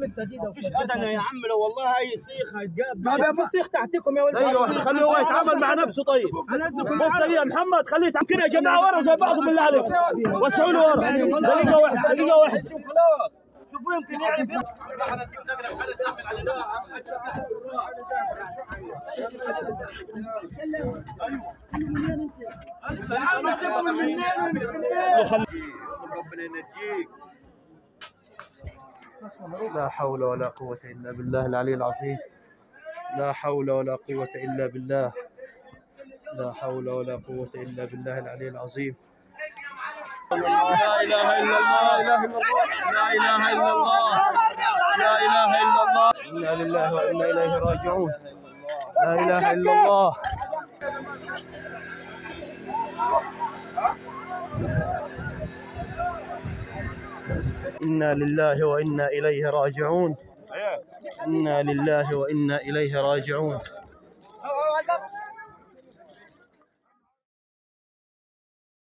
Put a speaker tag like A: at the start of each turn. A: ادنى يا عم لو والله اي سيخ هتجاب ما في سيخ تحتكم يا ولد ايوه خليه هو يتعامل مع نفسه طيب بص يا محمد خليه يتعامل كده يا جماعه ورا زي بعض بالله عليك وسعوا له ورا دقيقه واحده دقيقه واحده شوفوا يمكن يعرف يعني ايوه, أيوة. ربنا ينجيك لا حول ولا قوة إلا بالله العلي العظيم لا حول ولا قوة إلا بالله لا حول ولا قوة إلا بالله العلي العظيم لا إله إلا الله لا إله إلا الله لا إله إلا الله إنا لله وإنا إليه راجعون لا إله إلا الله إنا لله وإنا إليه راجعون إنا لله وإنا إليه راجعون